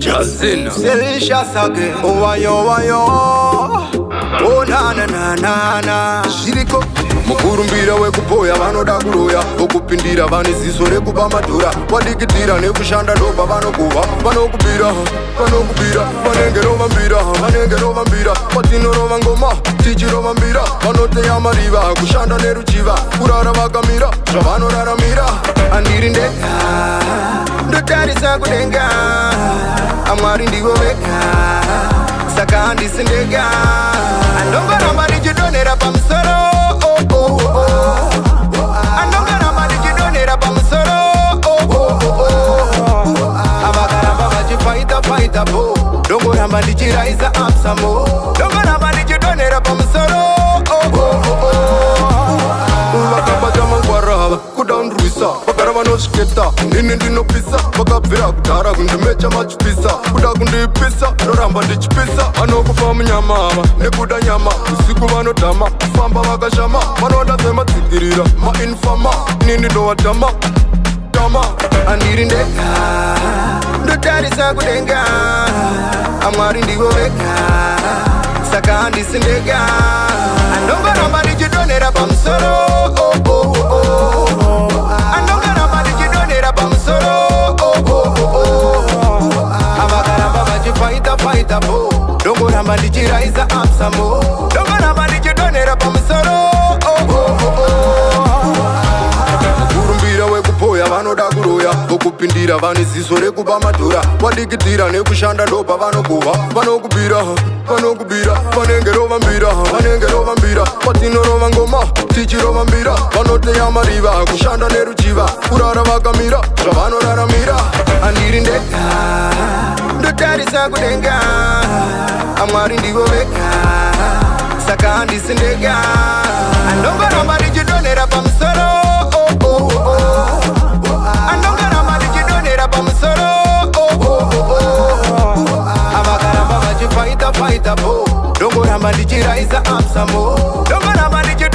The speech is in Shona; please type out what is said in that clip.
Jazina Selisha sake Owayo wayo O oh, na na na na na Shiriko mukurumbira wekupoya vanoda kuroya vokupindira vane ziso rekupa madhura wadikitira nekushanda ndobva vanokuva vanokubira vanokubira vanenge rova mbira vanenge rova mbira patinorova ngoma tichirova mbira vanoteya mariva kushanda neruchiva kurara vakamira zvavanoraramira handiri ndeka ndotarisa kudenga amwari ndivo vega saka handisi ndega andongoramba ndichidonhera pamusoro andongoramba ndichidonhera pamusoro avakaramba vachifaita faitabo ndongoramba ndichiraisa amsambo ndongoramba ndichidonhera pamusoro oh, oh, oh, oh. kuzvipisa vagara vanozviketa ndini ndinopisa vakabvira kudhara kundimecha machipisa kuda kundiipisa ndoramba ndichipisa vanokupa munyama ava nekuda nyama usiku vanodhama kufamba vakashama vanoda dzemadzikirira mainfama nini ndovadhama dhama andiri ndega ndotarisa kudenga amwari ndivo vega saka handisi ndega andongoramba ndichidonhera pamusoro ndinoramba ndichiraiza apsamo ndogoramba ndichidonhera pamusoro oh, oh, oh, kurumbira wekupoya vanoda kuroya vokupindira vane ziso rekupa madhura wadikitira nekushanda ndopa vanokuva vanokubira vanokubira vanenge rova mbira vanenge rova mbira kwatinorova ngoma tichirova mbira vanoteya mariva kushanda neruchiva kurara vakamira zvavanoraramira kutarisa kudenga amwari ndivo vega saka handisi ndega andongaramba ndichidonhera pamusoro oh, oh, oh, andongaramba ndichidonhera pamusoro avakaramba vachifaita faitabo ndongoramba ndichiraisa amsambo ndongoramba ndichi